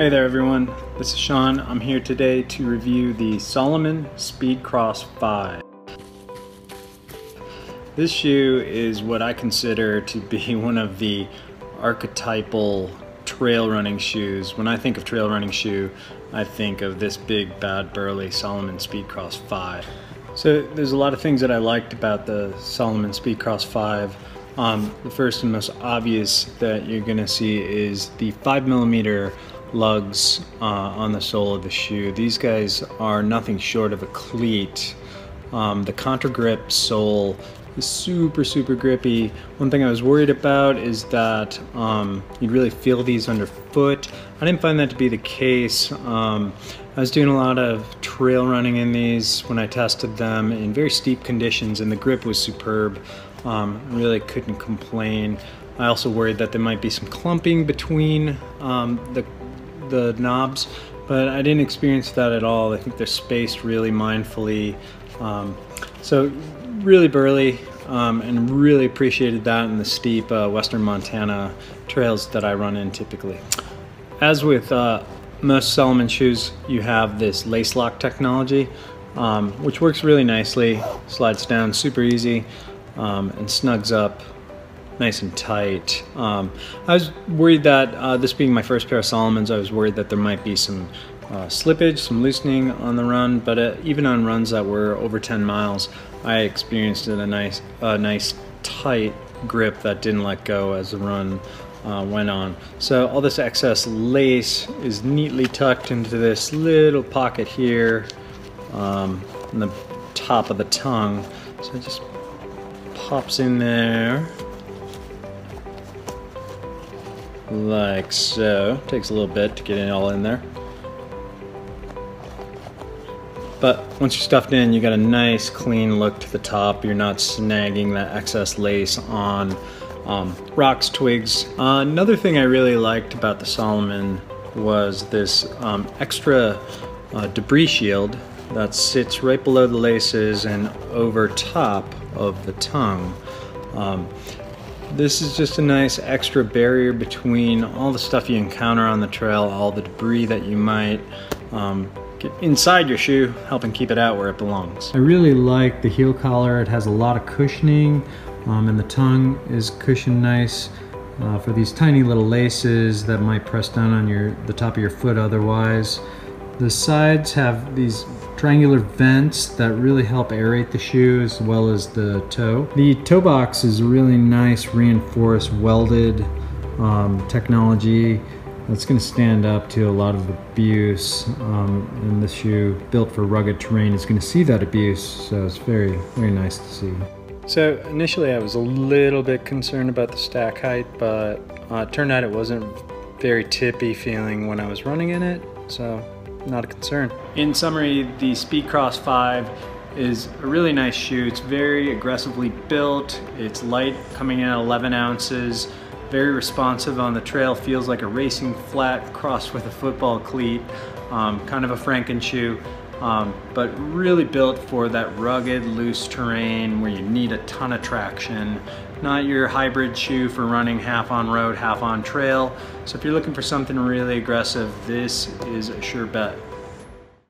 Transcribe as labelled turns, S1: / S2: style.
S1: Hey there everyone, this is Sean. I'm here today to review the Salomon Speedcross 5. This shoe is what I consider to be one of the archetypal trail running shoes. When I think of trail running shoe, I think of this big, bad, burly Salomon Speedcross 5. So there's a lot of things that I liked about the Salomon Speedcross 5. Um, the first and most obvious that you're gonna see is the five millimeter lugs uh, on the sole of the shoe. These guys are nothing short of a cleat. Um, the Contagrip sole is super, super grippy. One thing I was worried about is that um, you'd really feel these underfoot. I didn't find that to be the case. Um, I was doing a lot of trail running in these when I tested them in very steep conditions and the grip was superb. Um, really couldn't complain. I also worried that there might be some clumping between um, the, the knobs, but I didn't experience that at all. I think they're spaced really mindfully. Um, so really burly um, and really appreciated that in the steep uh, western Montana trails that I run in typically. As with uh, most Salomon shoes, you have this lace lock technology, um, which works really nicely, slides down super easy, um, and snugs up nice and tight. Um, I was worried that, uh, this being my first pair of Salomons, I was worried that there might be some uh, slippage, some loosening on the run, but uh, even on runs that were over 10 miles, I experienced a nice, a nice tight grip that didn't let go as the run uh, went on. So all this excess lace is neatly tucked into this little pocket here um, in the top of the tongue. So it just pops in there like so. Takes a little bit to get it all in there. But once you're stuffed in, you got a nice clean look to the top. You're not snagging that excess lace on um, rocks, twigs. Uh, another thing I really liked about the Salomon was this um, extra uh, debris shield that sits right below the laces and over top of the tongue. Um, this is just a nice extra barrier between all the stuff you encounter on the trail, all the debris that you might um, get inside your shoe, helping keep it out where it belongs. I really like the heel collar. It has a lot of cushioning um, and the tongue is cushioned nice uh, for these tiny little laces that might press down on your the top of your foot otherwise. The sides have these triangular vents that really help aerate the shoe as well as the toe. The toe box is a really nice reinforced welded um, technology that's going to stand up to a lot of abuse um, and the shoe built for rugged terrain is going to see that abuse so it's very very nice to see so initially I was a little bit concerned about the stack height but uh, it turned out it wasn't very tippy feeling when I was running in it so not a concern. In summary the Speedcross 5 is a really nice shoe. It's very aggressively built. It's light coming in at 11 ounces very responsive on the trail, feels like a racing flat crossed with a football cleat, um, kind of a Franken shoe, um, but really built for that rugged, loose terrain where you need a ton of traction. Not your hybrid shoe for running half on road, half on trail. So if you're looking for something really aggressive, this is a sure bet.